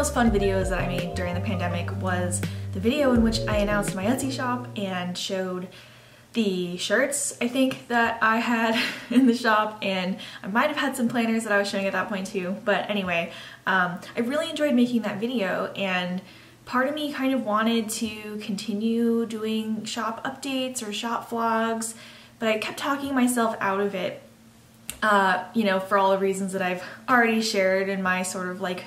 most fun videos that I made during the pandemic was the video in which I announced my Etsy shop and showed the shirts I think that I had in the shop. And I might have had some planners that I was showing at that point too. But anyway um, I really enjoyed making that video. And part of me kind of wanted to continue doing shop updates or shop vlogs but I kept talking myself out of it uh, you know for all the reasons that I've already shared in my sort of like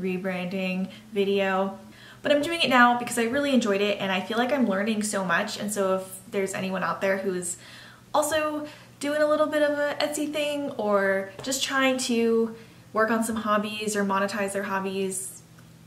rebranding video. But I'm doing it now because I really enjoyed it and I feel like I'm learning so much and so if there's anyone out there who's also doing a little bit of an Etsy thing or just trying to work on some hobbies or monetize their hobbies,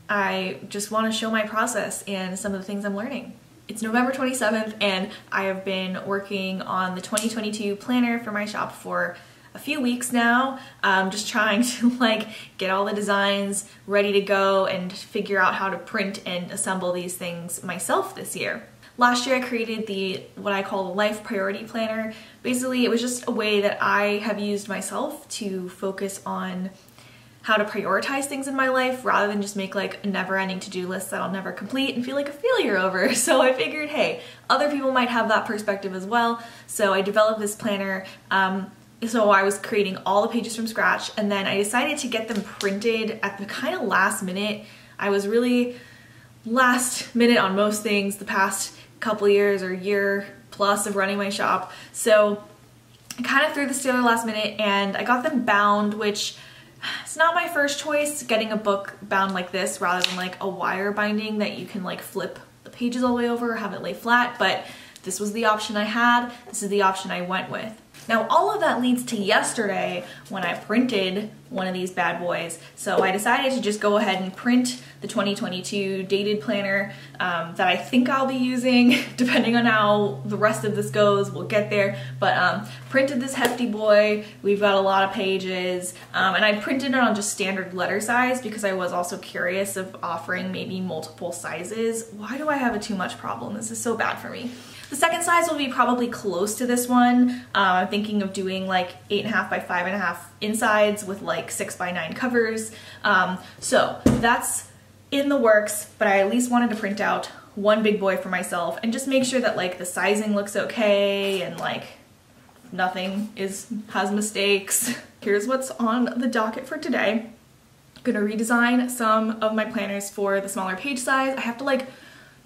I just want to show my process and some of the things I'm learning. It's November 27th and I have been working on the 2022 planner for my shop for a few weeks now, um, just trying to like get all the designs ready to go and figure out how to print and assemble these things myself this year. Last year I created the what I call the life priority planner. Basically it was just a way that I have used myself to focus on how to prioritize things in my life rather than just make like a never-ending to-do list that I'll never complete and feel like a failure over. So I figured, hey, other people might have that perspective as well. So I developed this planner um, so I was creating all the pages from scratch and then I decided to get them printed at the kind of last minute. I was really last minute on most things the past couple years or year plus of running my shop. So I kind of threw this together last minute and I got them bound, which it's not my first choice getting a book bound like this rather than like a wire binding that you can like flip the pages all the way over or have it lay flat, but this was the option I had. This is the option I went with. Now all of that leads to yesterday when I printed one of these bad boys. So I decided to just go ahead and print the 2022 dated planner um, that I think I'll be using depending on how the rest of this goes. We'll get there. But um, printed this hefty boy. We've got a lot of pages. Um, and I printed it on just standard letter size because I was also curious of offering maybe multiple sizes. Why do I have a too much problem? This is so bad for me. The second size will be probably close to this one. Uh, I'm thinking of doing like eight and a half by five and a half insides with like six by nine covers. Um, so that's in the works, but I at least wanted to print out one big boy for myself and just make sure that like the sizing looks okay and like nothing is has mistakes. Here's what's on the docket for today. I'm gonna redesign some of my planners for the smaller page size. I have to like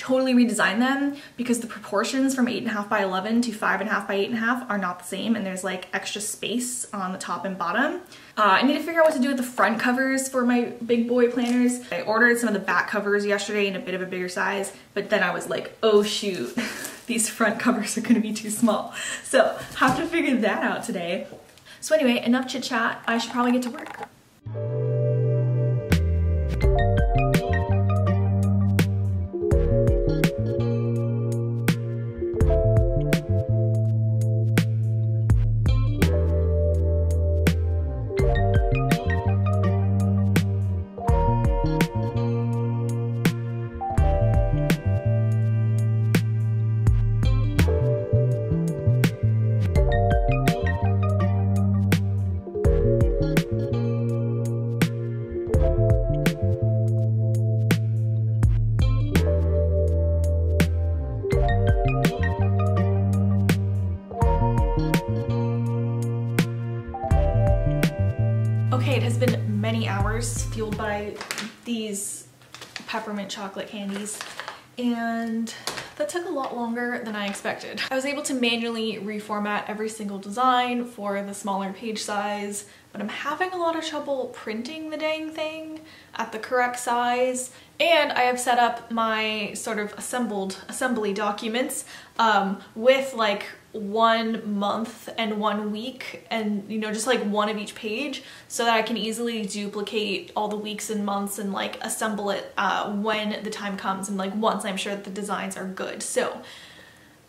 totally redesign them because the proportions from 8.5 by 11 to 5.5 by 8.5 are not the same and there's like extra space on the top and bottom. Uh, I need to figure out what to do with the front covers for my big boy planners. I ordered some of the back covers yesterday in a bit of a bigger size, but then I was like, oh shoot, these front covers are gonna be too small. So have to figure that out today. So anyway, enough chit chat. I should probably get to work. These peppermint chocolate candies and that took a lot longer than I expected. I was able to manually reformat every single design for the smaller page size, but I'm having a lot of trouble printing the dang thing at the correct size. And I have set up my sort of assembled assembly documents um, with like one month and one week and you know just like one of each page so that I can easily duplicate all the weeks and months and like assemble it uh, when the time comes and like once I'm sure that the designs are good. So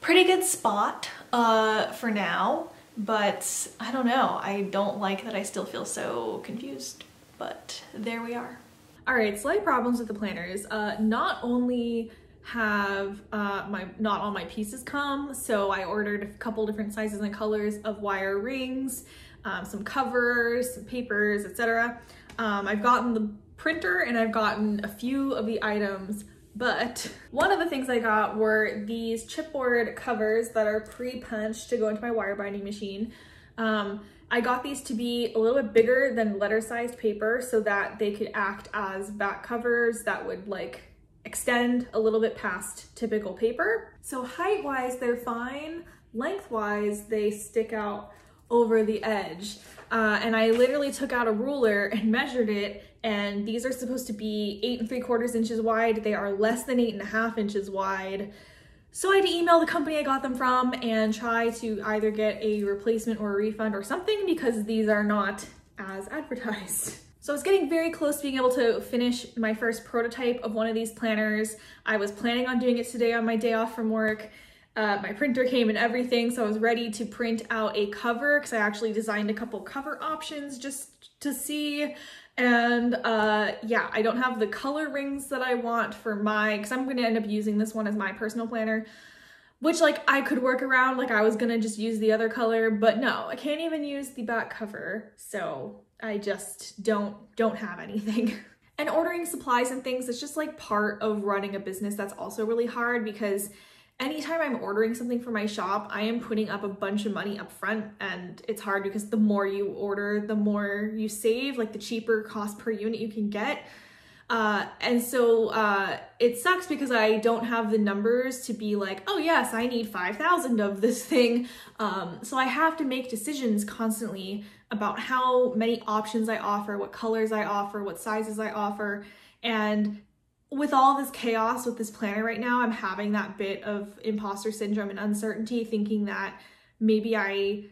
pretty good spot uh, for now but I don't know I don't like that I still feel so confused but there we are. All right, slight problems with the planners. Uh, not only have uh, my not all my pieces come. So I ordered a couple different sizes and colors of wire rings, um, some covers, some papers, etc. Um, I've gotten the printer and I've gotten a few of the items but one of the things I got were these chipboard covers that are pre-punched to go into my wire binding machine. Um, I got these to be a little bit bigger than letter sized paper so that they could act as back covers that would like extend a little bit past typical paper. So height wise, they're fine. Lengthwise, they stick out over the edge. Uh, and I literally took out a ruler and measured it and these are supposed to be eight and three quarters inches wide. They are less than eight and a half inches wide. So I had to email the company I got them from and try to either get a replacement or a refund or something because these are not as advertised. So I was getting very close to being able to finish my first prototype of one of these planners. I was planning on doing it today on my day off from work. Uh, my printer came and everything, so I was ready to print out a cover because I actually designed a couple cover options just to see and uh, yeah, I don't have the color rings that I want for my, because I'm going to end up using this one as my personal planner, which like I could work around. Like I was going to just use the other color, but no, I can't even use the back cover. So I just don't, don't have anything. and ordering supplies and things, it's just like part of running a business that's also really hard because anytime I'm ordering something for my shop, I am putting up a bunch of money up front and it's hard because the more you order, the more you save, like the cheaper cost per unit you can get. Uh, and so uh, it sucks because I don't have the numbers to be like, oh yes, I need 5,000 of this thing. Um, so I have to make decisions constantly about how many options I offer, what colors I offer, what sizes I offer. And with all this chaos with this planner right now, I'm having that bit of imposter syndrome and uncertainty, thinking that maybe I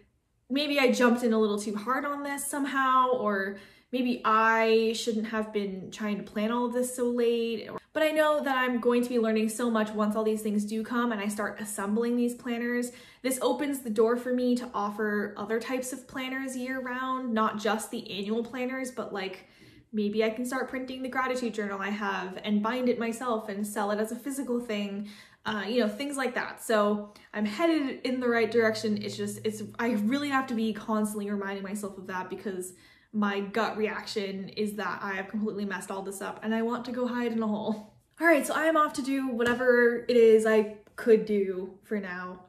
maybe I jumped in a little too hard on this somehow, or maybe I shouldn't have been trying to plan all of this so late. But I know that I'm going to be learning so much once all these things do come and I start assembling these planners. This opens the door for me to offer other types of planners year round, not just the annual planners, but like maybe I can start printing the gratitude journal I have and bind it myself and sell it as a physical thing. Uh, you know, things like that. So I'm headed in the right direction. It's just, it's, I really have to be constantly reminding myself of that because my gut reaction is that I have completely messed all this up and I want to go hide in a hole. All right, so I am off to do whatever it is I could do for now.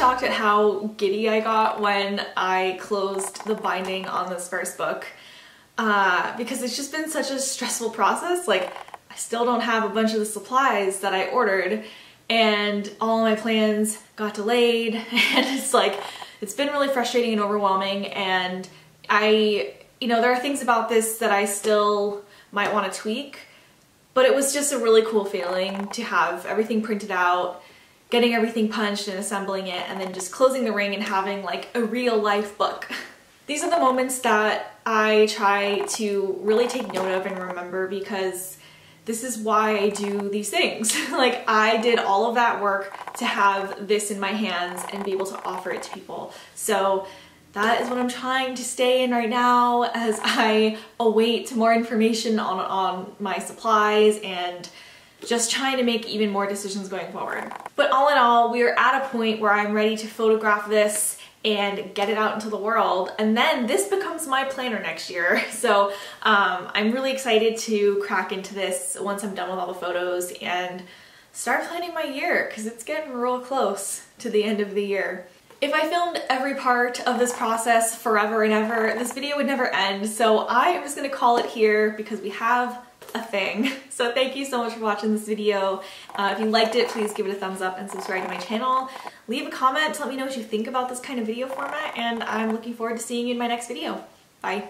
Shocked at how giddy I got when I closed the binding on this first book uh, because it's just been such a stressful process. Like I still don't have a bunch of the supplies that I ordered and all my plans got delayed and it's like, it's been really frustrating and overwhelming and I, you know, there are things about this that I still might want to tweak, but it was just a really cool feeling to have everything printed out, getting everything punched and assembling it, and then just closing the ring and having like a real life book. These are the moments that I try to really take note of and remember because this is why I do these things. like I did all of that work to have this in my hands and be able to offer it to people. So that is what I'm trying to stay in right now as I await more information on, on my supplies and just trying to make even more decisions going forward. But all in all, we are at a point where I'm ready to photograph this and get it out into the world. And then this becomes my planner next year. So um, I'm really excited to crack into this once I'm done with all the photos and start planning my year because it's getting real close to the end of the year. If I filmed every part of this process forever and ever, this video would never end. So I am just gonna call it here because we have a thing. So thank you so much for watching this video. Uh, if you liked it, please give it a thumbs up and subscribe to my channel. Leave a comment to let me know what you think about this kind of video format and I'm looking forward to seeing you in my next video. Bye.